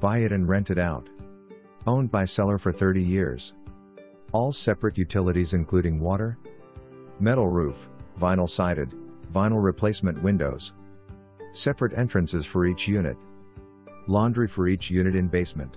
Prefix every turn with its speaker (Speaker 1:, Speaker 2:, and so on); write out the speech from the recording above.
Speaker 1: Buy it and rent it out. Owned by seller for 30 years. All separate utilities including water, metal roof, vinyl sided, vinyl replacement windows. Separate entrances for each unit. Laundry for each unit in basement.